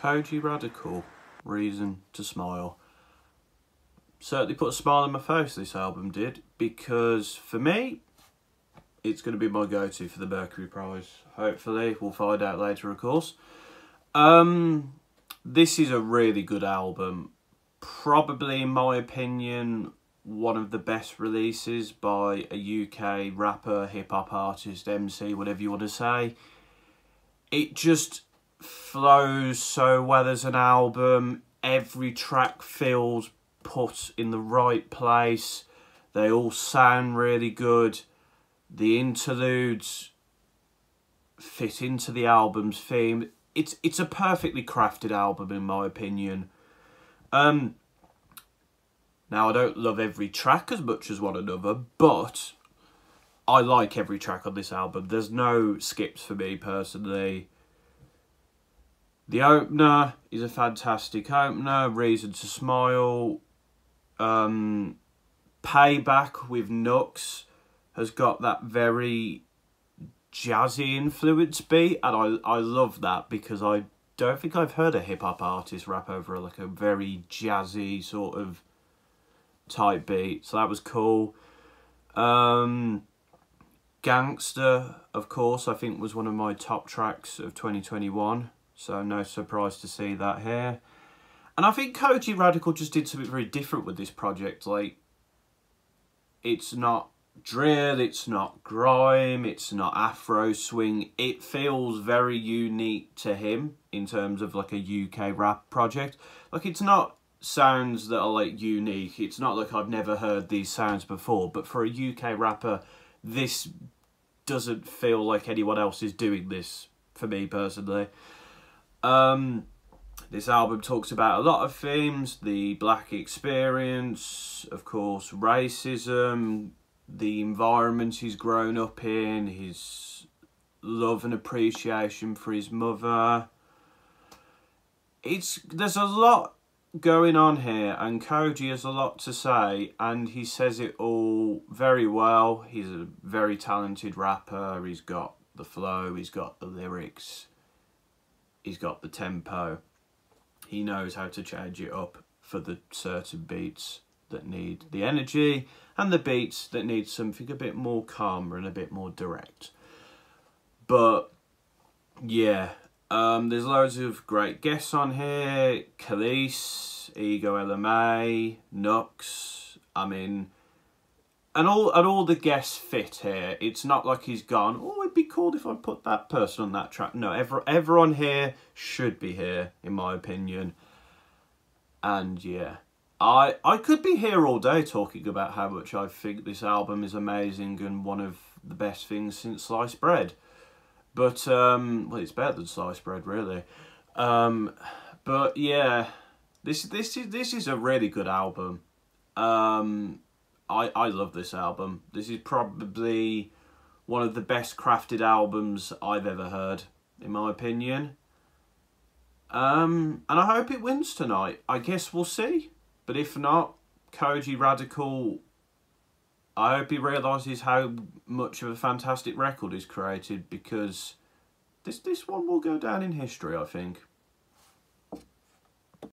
Kojey Radical, Reason to Smile. Certainly put a smile on my face, this album did, because for me, it's going to be my go-to for the Mercury Prize. Hopefully, we'll find out later, of course. Um, this is a really good album. Probably, in my opinion, one of the best releases by a UK rapper, hip-hop artist, MC, whatever you want to say. It just flows so well as an album. Every track feels put in the right place. They all sound really good. The interludes fit into the album's theme. It's it's a perfectly crafted album in my opinion. Um now I don't love every track as much as one another, but I like every track on this album. There's no skips for me personally. The opener is a fantastic opener. Reason to Smile. Um, Payback with Knucks has got that very jazzy influence beat. And I, I love that because I don't think I've heard a hip-hop artist rap over like a very jazzy sort of type beat. So that was cool. Um, Gangster, of course, I think was one of my top tracks of 2021. So no surprise to see that here. And I think Kojey Radical just did something very different with this project. Like, it's not drill, it's not grime, it's not afro swing. It feels very unique to him in terms of like a UK rap project. Like, it's not sounds that are like unique. It's not like I've never heard these sounds before. But for a UK rapper, this doesn't feel like anyone else is doing this for me personally. Um, this album talks about a lot of themes the black experience, of course, racism, the environment he's grown up in, his love and appreciation for his mother. It's there's a lot going on here and Kojey has a lot to say and he says it all very well. He's a very talented rapper, he's got the flow, he's got the lyrics he's got the tempo. He knows how to change it up for the certain beats that need the energy and the beats that need something a bit more calmer and a bit more direct. But yeah, um, there's loads of great guests on here. Kelis, Ego LMA, Knucks. I mean, and all and all the guests fit here. It's not like he's gone. Oh, it'd be cool if I put that person on that track. No, every, everyone here should be here, in my opinion. And yeah, I I could be here all day talking about how much I think this album is amazing and one of the best things since sliced bread. But um, well, it's better than sliced bread, really. Um, but yeah, this this is this is a really good album. Um, I, I love this album. This is probably one of the best crafted albums I've ever heard, in my opinion. Um, and I hope it wins tonight. I guess we'll see. But if not, Kojey Radical, I hope he realises how much of a fantastic record he's created because this, this one will go down in history, I think.